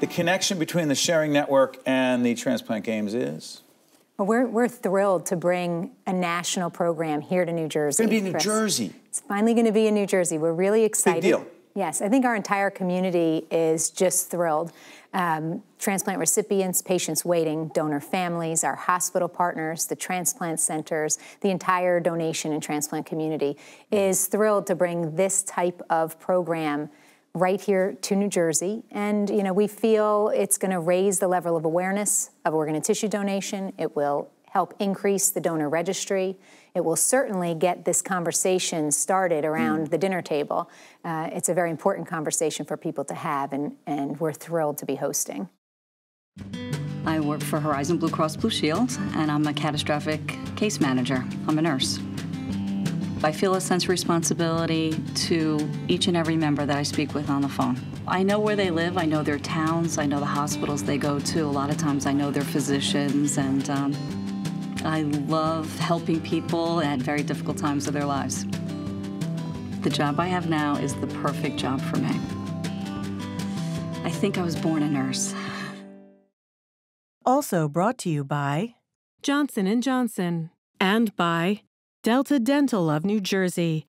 The connection between the sharing network and the transplant games is? Well, we're, we're thrilled to bring a national program here to New Jersey. It's going to be in New. Jersey. It's finally going to be in New Jersey. We're really excited. Big deal. Yes, I think our entire community is just thrilled. Um, transplant recipients, patients waiting, donor families, our hospital partners, the transplant centers, the entire donation and transplant community is thrilled to bring this type of program right here to New Jersey. And, you know, we feel it's going to raise the level of awareness of organ and tissue donation. It will help increase the donor registry. It will certainly get this conversation started around mm. the dinner table. Uh, it's a very important conversation for people to have, and, and we're thrilled to be hosting. I work for Horizon Blue Cross Blue Shield, and I'm a catastrophic case manager. I'm a nurse. I feel a sense of responsibility to each and every member that I speak with on the phone. I know where they live, I know their towns, I know the hospitals they go to. A lot of times I know their physicians, and um, I love helping people at very difficult times of their lives. The job I have now is the perfect job for me. I think I was born a nurse. Also brought to you by Johnson & Johnson and by Delta Dental of New Jersey,